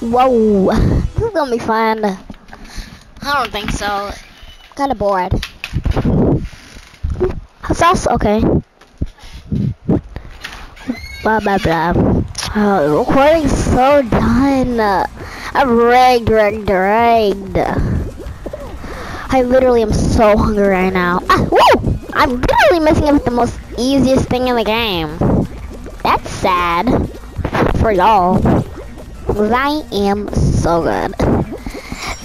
Whoa, this is gonna be fun. I don't think so. Kinda bored. Sauce, okay. Blah blah blah. Oh, recording's so done. I'm rigged, rigged, rigged. I literally am so hungry right now. Ah, woo! I'm literally messing up the most easiest thing in the game. That's sad for y'all. Cause I am so good.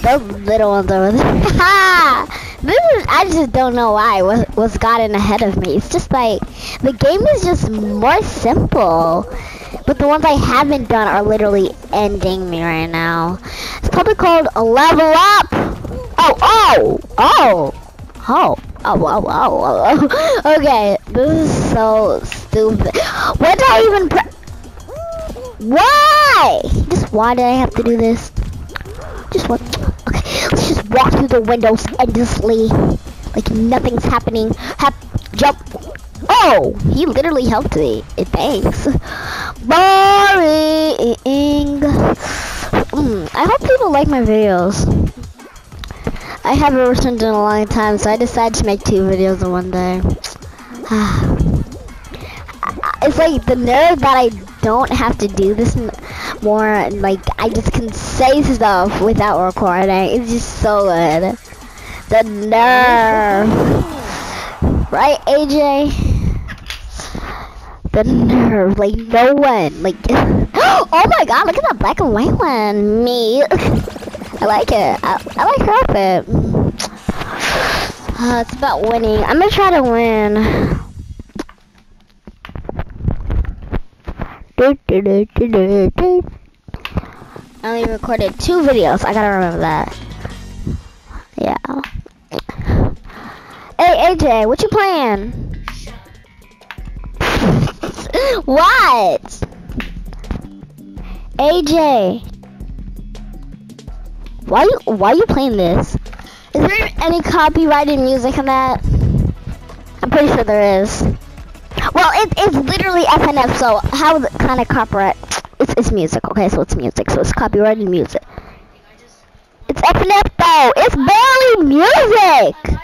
Those little ones over there. Ha! this is, I just don't know why was was gotten ahead of me. It's just like the game is just more simple. But the ones I haven't done are literally ending me right now. It's probably called a level up. Oh, oh, oh, oh, oh, oh, oh, oh. Okay, this is so stupid. What did I even pre- Why? Just why did I have to do this? Just what? Okay, let's just walk through the windows endlessly, like nothing's happening. Hap, jump. Oh, he literally helped me. It thanks. Boring. Mm, I hope people like my videos. I haven't returned in a long time, so I decided to make two videos in one day. it's like the nerve that I don't have to do this more. And like I just can say stuff without recording. It's just so good. The nerve, right, AJ? The nerve, like no one, like. oh my God! Look at that black and white one. Me. I like it. I, I like her outfit. Uh, it's about winning. I'm gonna try to win. I only recorded two videos. I gotta remember that. Yeah. Hey AJ, what you playing? what? AJ. Why you why you playing this? Is there any copyrighted music in that? I'm pretty sure there is. Well, it, it's literally FNF, so how kind of copyright? It's, it's music, okay, so it's music, so it's copyrighted music. It's FNF though, it's barely music!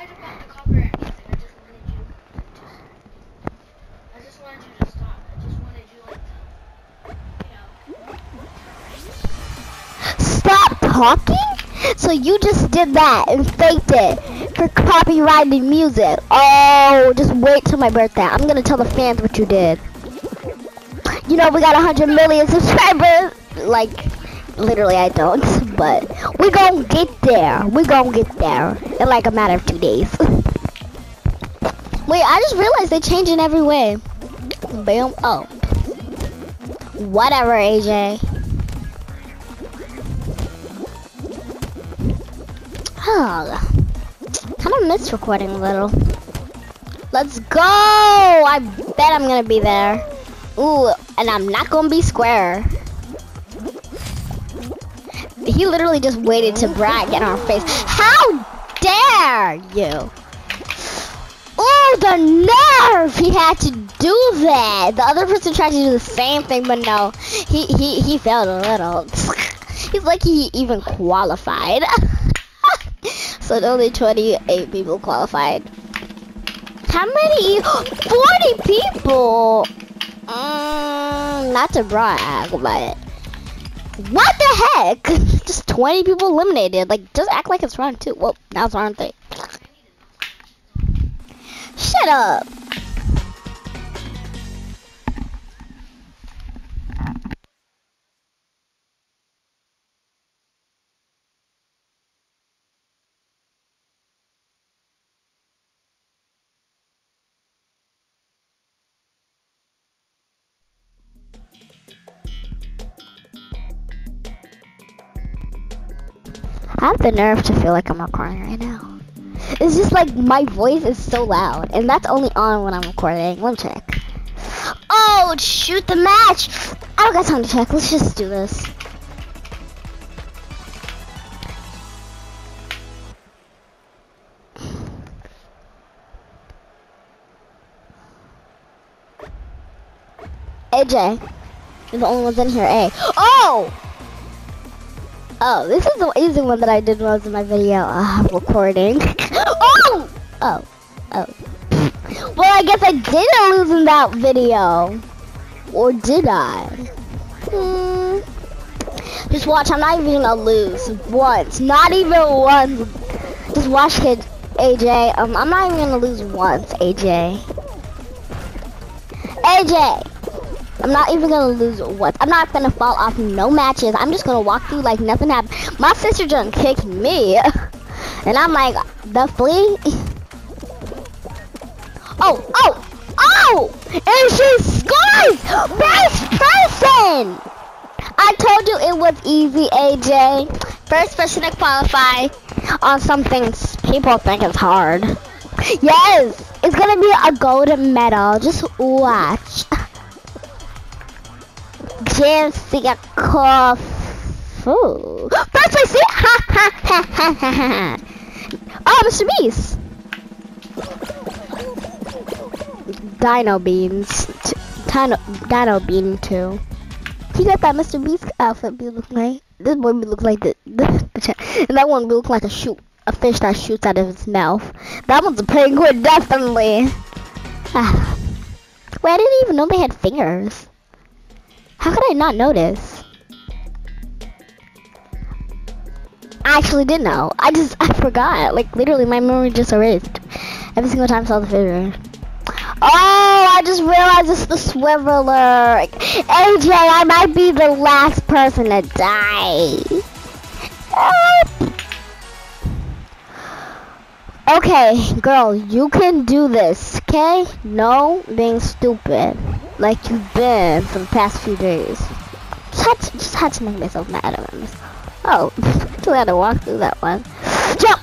Talking? So you just did that and faked it for copyrighted music. Oh, just wait till my birthday. I'm gonna tell the fans what you did. You know we got 100 million subscribers. Like, literally I don't, but we gonna get there. We gonna get there in like a matter of two days. Wait, I just realized they're changing every way. Bam. Oh. Whatever, AJ. Oh, kind of miss recording a little. Let's go! I bet I'm gonna be there. Ooh, and I'm not gonna be square. He literally just waited to brag in our face. How dare you! Oh, the nerve! He had to do that. The other person tried to do the same thing, but no, he he he failed a little. He's like he even qualified. so only 28 people qualified. How many? 40 people! Um, not to brag, but what the heck? Just 20 people eliminated. Like, just act like it's round two. Well, now it's round three. Shut up. I have the nerve to feel like I'm recording right now. It's just like my voice is so loud, and that's only on when I'm recording. Let me check. Oh, shoot the match! I don't got time to check. Let's just do this. AJ. You're the only ones in here. A. Oh! Oh, this is the easy one that I did when I was in my video uh, recording. oh! Oh. Oh. Well, I guess I didn't lose in that video. Or did I? Hmm. Just watch, I'm not even gonna lose once. Not even once. Just watch, kid, AJ. Um, I'm not even gonna lose once, AJ. AJ! I'm not even gonna lose once. I'm not gonna fall off no matches. I'm just gonna walk through like nothing happened. My sister just kicked me. And I'm like, the flea? Oh, oh, oh! And she scores! Best person! I told you it was easy, AJ. First person to qualify on something people think is hard. Yes! It's gonna be a golden medal. Just watch. Jessica Kofu. First place, see? Ha ha ha ha ha ha. Oh, Mr. Beast. Dino Beans. Dino, Dino Bean too. He got that Mr. Beast outfit be look like. This one be look like the, and that one be look like a shoot a fish that shoots out of its mouth. That one's a penguin, definitely. Ah. Wait, I didn't even know they had fingers. How could I not notice? I actually did know. I just, I forgot. Like, literally, my memory just erased. Every single time I saw the figure. Oh, I just realized it's the Swiveler. AJ, I might be the last person to die. Okay, girl, you can do this, okay? No being stupid like you've been for the past few days. Just had to, just had to make myself mad at him. Oh, still had to walk through that one. Jump!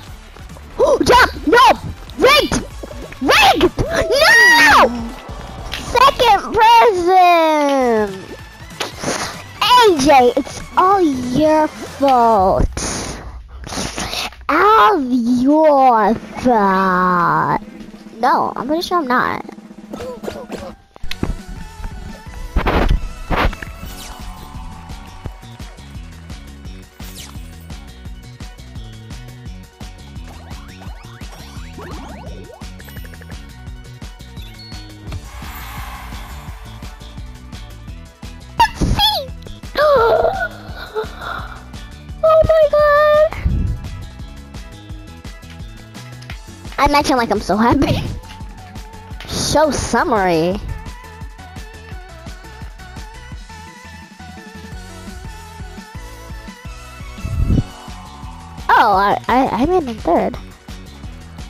Jump! No! Rigged! Rigged! No! Second person! AJ, it's all your fault. All your fault. No, I'm pretty sure I'm not. I'm acting like I'm so happy. Show summary. Oh, I, I, I made in third.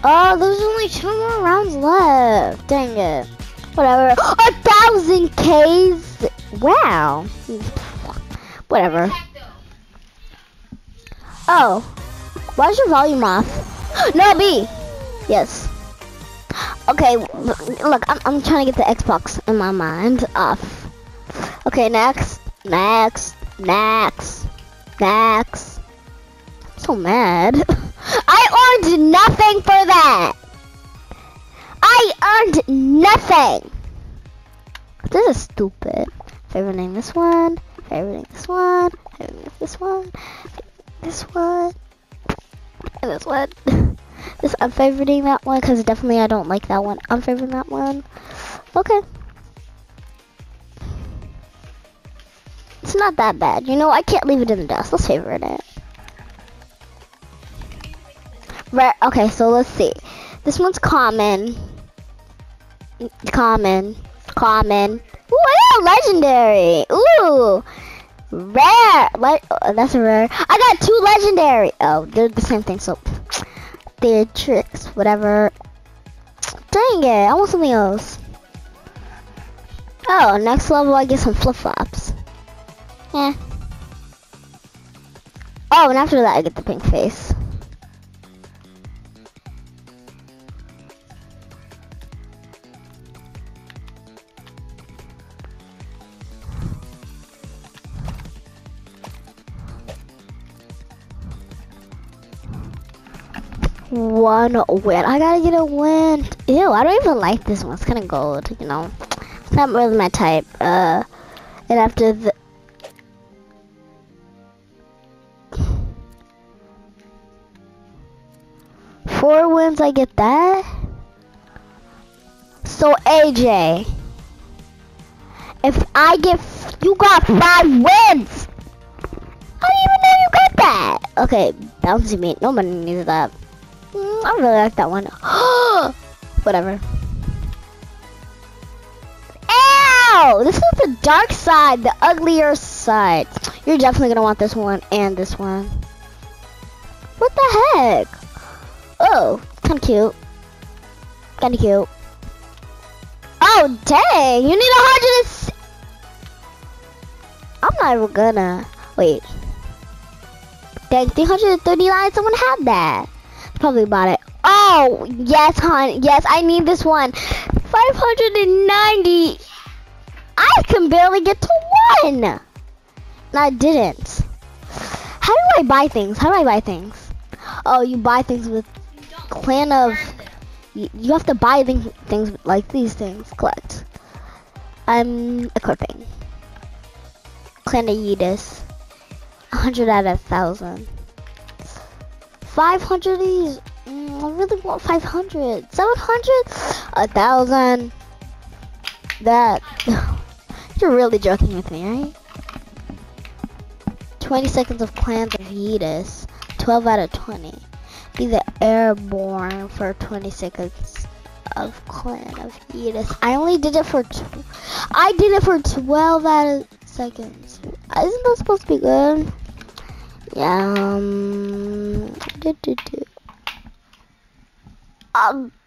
Oh, there's only two more rounds left. Dang it. Whatever. A thousand Ks. Wow. Whatever. Oh. Why is your volume off? No, B. Yes. Okay, look, I'm, I'm trying to get the Xbox in my mind off. Okay, next, next, next, next. I'm so mad. I earned nothing for that. I earned nothing. This is stupid. Favorite name this one. Favorite name this one. Favorite name this one. This one. And this one. This I'm favoriting that one because definitely I don't like that one. I'm favoring that one. Okay. It's not that bad. You know, I can't leave it in the dust. Let's favorite it. Right, okay, so let's see. This one's common. Common. Common. Ooh, legendary. Ooh. Rare. Le oh, that's a rare. I got two legendary. Oh, they're the same thing, so tricks, whatever. Dang it, I want something else. Oh, next level I get some flip-flops. Yeah. Oh, and after that I get the pink face. One win. I gotta get a win. Ew, I don't even like this one. It's kind of gold, you know. It's not really my type. Uh, And after the four wins, I get that. So AJ, if I get, you got five wins. I didn't even know you got that. Okay, bouncy meat. Nobody needs that. I really like that one. Whatever. Ow! This is the dark side, the uglier side. You're definitely gonna want this one and this one. What the heck? Oh, kinda cute. Kinda cute. Oh, dang! You need a hundred I'm not even gonna. Wait. Dang, 339, someone had that. Probably bought it. Oh, yes, hon. Yes, I need this one. 590. I can barely get to one. And I didn't. How do I buy things? How do I buy things? Oh, you buy things with clan of... You, have to buy things, things like these things. Collect. I'm equipping. Clan of Yeetus. 100 out of 1,000. 500 of these. Mm, I really want 500. 700? A thousand. That. You're really joking with me, right? 20 seconds of Clans of Yeetus. 12 out of 20. Be the airborne for 20 seconds of Clan of Yeetus. I only did it for. I did it for 12 out of seconds. Isn't that supposed to be good? Yeah. Um, do, do, do.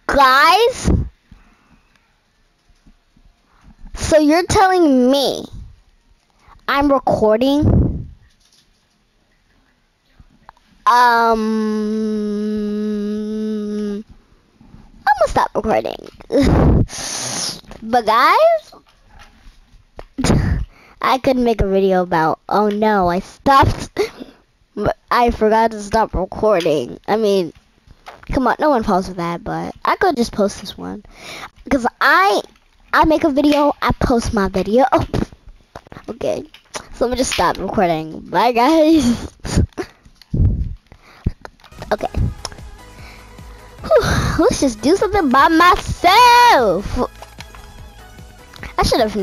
Guys? So you're telling me I'm recording? Um, I'm gonna stop recording. but guys, I could make a video about, oh no, I stopped, I forgot to stop recording. I mean, come on, no one falls for that, but I could just post this one. Because I, I make a video, I post my video. okay, so let me just stop recording. Bye guys. okay. Whew, let's just do something by myself. I should have